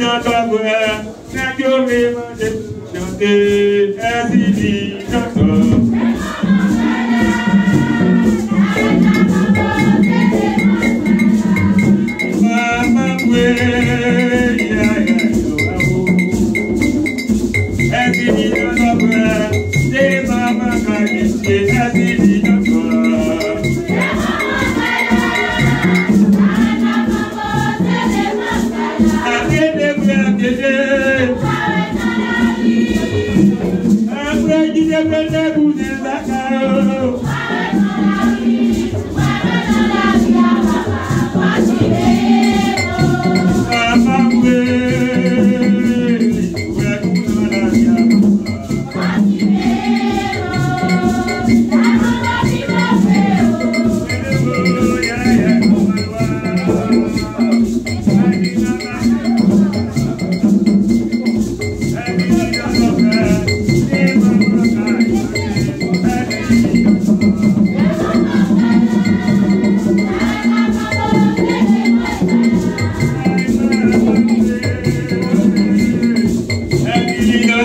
Nina Kabura, Nagyo Rema, Nante, Azidi, Nante.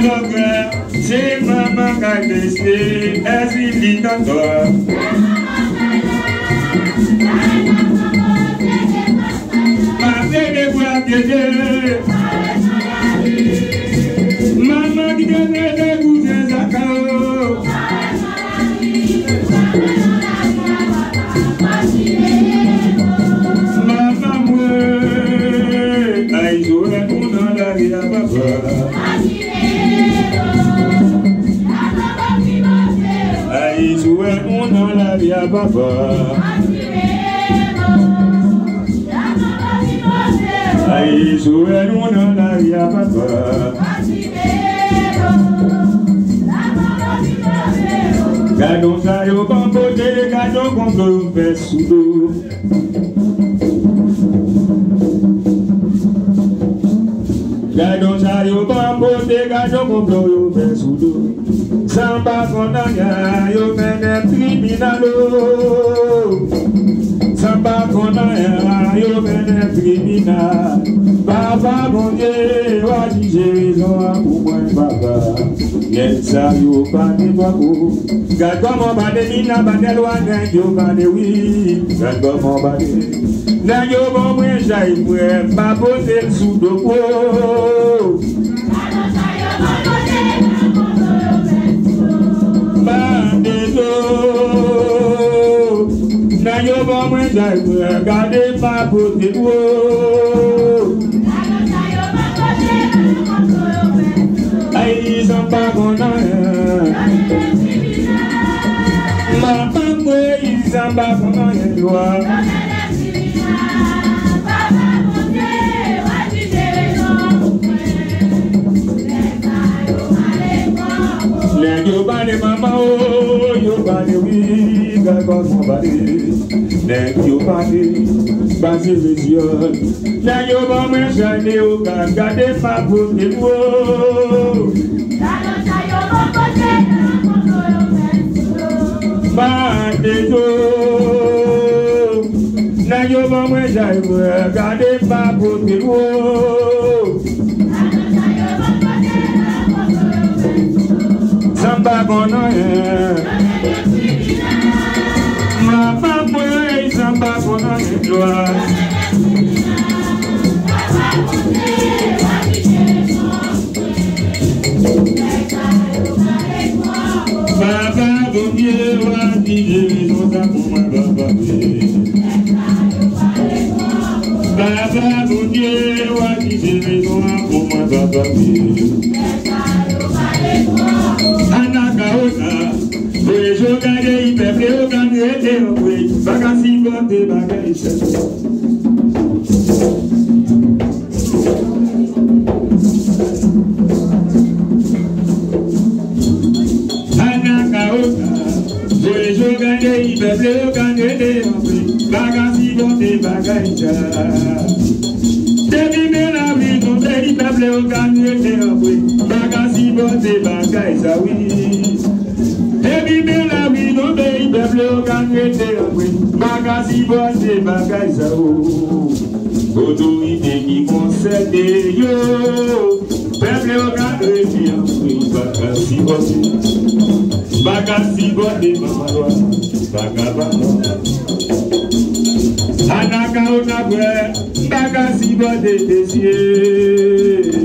mon cœur, elle lit dans toi. Les voies de Dieu. zuen una la via bava Ai zuen una la via bava Gadon saio bambo dele gadon comprou um verso Gadon saio bambo dele gadon comprou um verso Samba konaya yo mene criminalo oh. Samba konaya yo mene criminal. Baba bonye wa di jerizo akumwe baba. Yetsa yo bane babo Gadwa mo bane mina bane lwa nenyo bane wi. Gadwa mo bane Nenyo mo mwenja imwe Mbabote msudo kwa Nen yo bon mwen jay mwen Gade babo tel wo Ay samba kona Mama mwe samba kona yelwa Le yo bane mama o yo bane wi gaga mo bane Le yo bane basi vision Le yo bane jane o gaga de fa po de wo Bande do Na yo bane jane gaga de fa po de wo Samba kona ye eh. mapapo yaisamba kunanendwa baba gomie wadilemizotakumwa babawe baba gomie wadilemizoakumwa babawe Oye jogage ipefre ogani ete oye Baga si bote baga ishe Anaka oka Oye jogage ipefre ogani bote baga ishe Debi mena wito te ipefre ogani ete oye Baga Deble ou kan rete apwe Maka si bote bagay sa ou Odo ite ki konsete yo. Deble ou kan rete apwe Maka si bote Maka si bote mamarwa Maka mamarwa Anaka ou tabwe Maka si bote tesye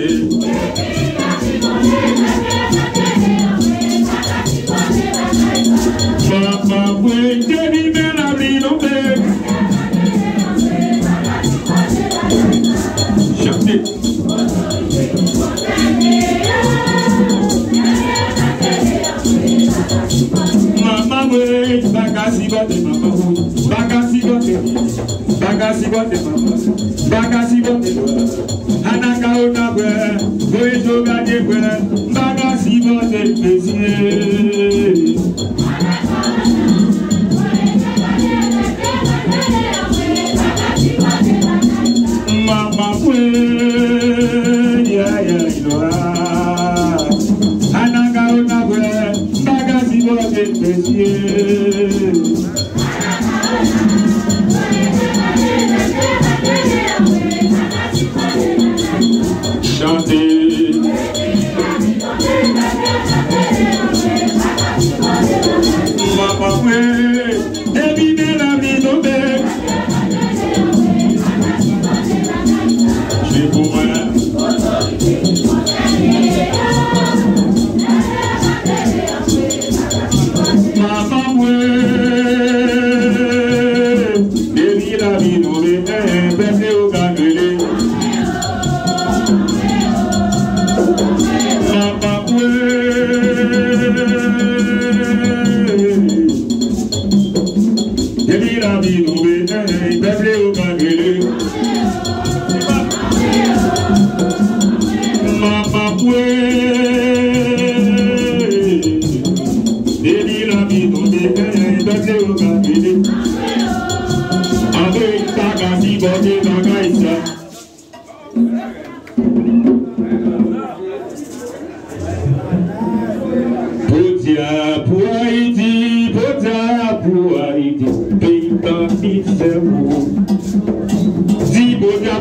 Bagasibote Bagasibote mama Bagasibote Anakaonabwe Boyezogade Bagasibote tesie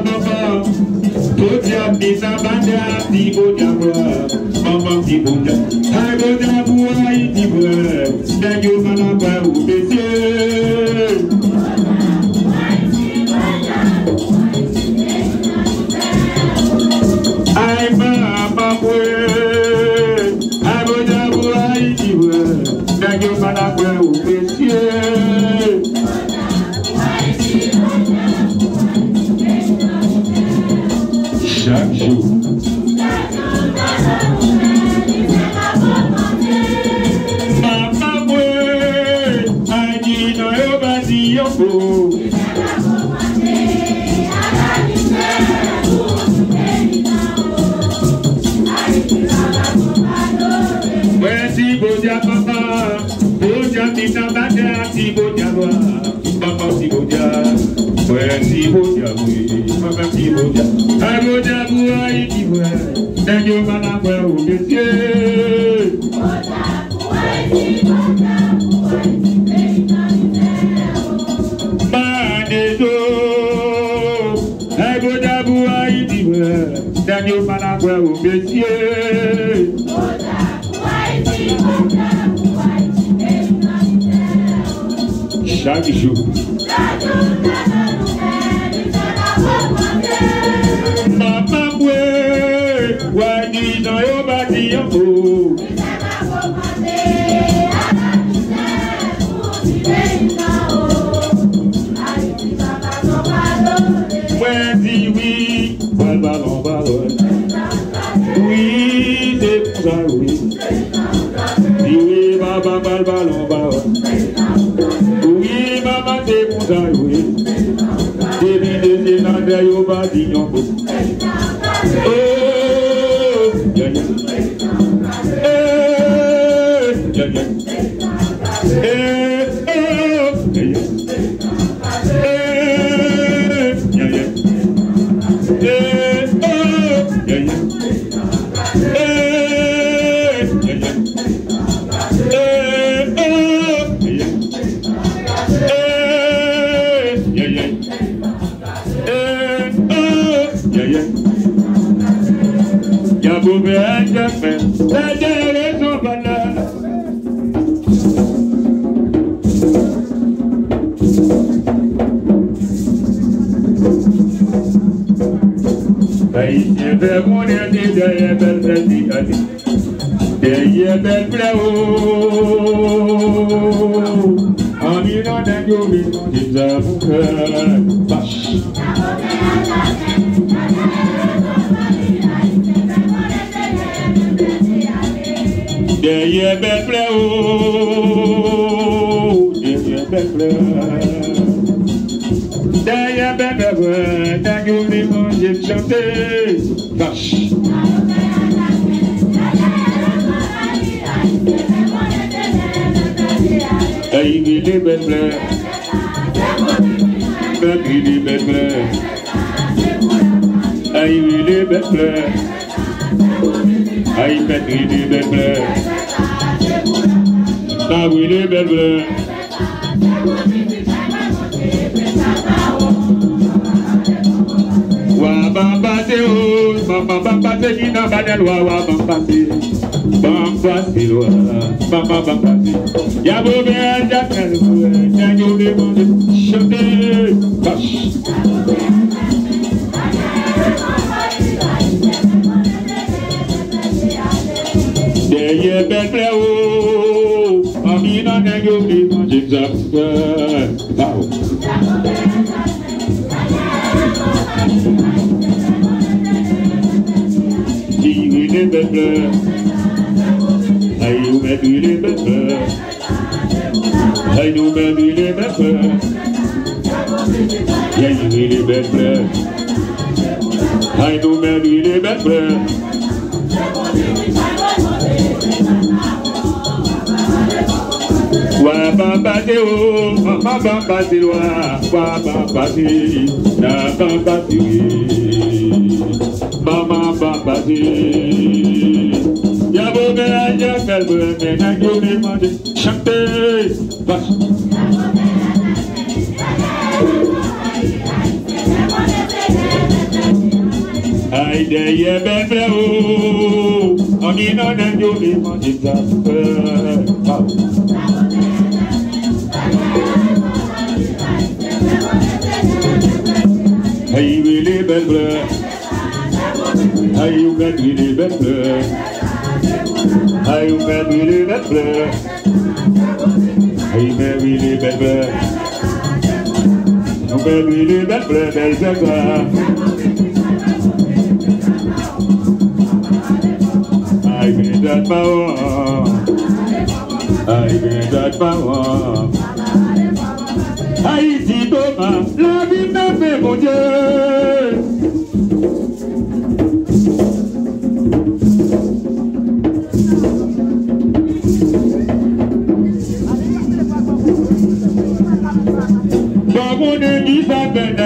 Baba, bodia bisa banda, di bodia bra, mama di bodia, hai mama bau fún. Wẹ́rẹ́ tí bòjá pápá, bòjá mi náà bá dẹ́ àti bòjá wá, pápá sí bòjá. Wẹ́rẹ́ tí bòjá wé, pápá sí bòjá. Àbòjá bu ayé ti wẹ̀, ẹjọ́ bá náà pẹ̀ òde tiẹ̀. Ugesie. Chaque jour. bẹ́pẹ́ o dẹ̀yẹ bẹ́pẹ́ dẹ̀yẹ bẹ́pẹ́ dẹ́gbẹ́ mi mọ̀ j'ai chanté vache. Dayibili bẹ́pẹ́ bẹ́pẹ́ bẹ́pẹ́ Dayibili bẹ́pẹ́ Ayi bẹ́pẹ́ bẹ́pẹ́ ta wuli bɛ àyè mẹ́bí ní bẹ̀rẹ̀, àyè mẹ́bí ní bẹ̀rẹ̀, yẹ ìwé ní bẹ̀rẹ̀, àyè wa bàbá dé o bàbá bàbá dé wa wa bàbá dé na bàbá dé o mama bàbá dé. bo bẹ ajá kẹlẹ mẹ nàjọ mi má dé ṣàpè bá. àìdẹ̀yẹ bẹ́ẹ̀ bẹ́ẹ̀ o ọ̀nìyàn nàjọ mi má dé ṣàpè. bẹ́ẹ̀ ayiwu bẹ́ẹ̀ bìrì bẹ́ẹ̀ ayiwu bẹ́ẹ̀ bìrì bẹ́ẹ̀ ayiwu bẹ́ẹ̀ bìrì bẹ́ẹ̀ ayiwu bẹ́ẹ̀ bìrì bẹ́ẹ̀ bẹ́ẹ̀ zẹ́gbà. Ai bẹ dat bawo, ai bẹ dat bawo, ai ti do ma lọ. Dieu, mon Dieu.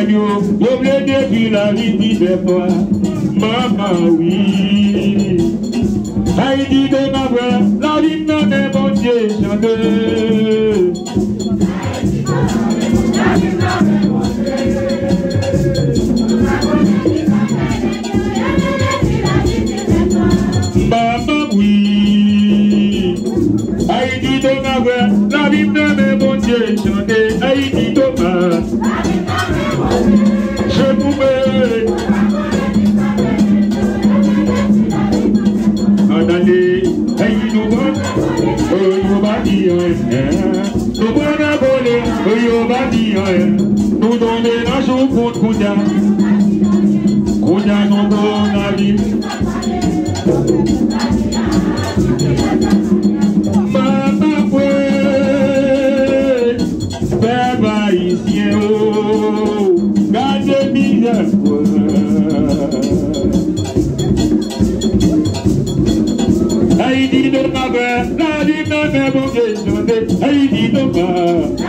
Yo ble depi la viti de fwa Mama oui. La vim nan e de ma vwe La vim nan e bon Haïti Thomas, la vie m'a fait mon Dieu, chanter. Haïti Thomas, je pouvais. Andale, Haïti Thomas, oh, you body, oh, Nous prenons un volet, oui, on va dire, nous donner la joue pour Koudia. Koudia, non, Haïti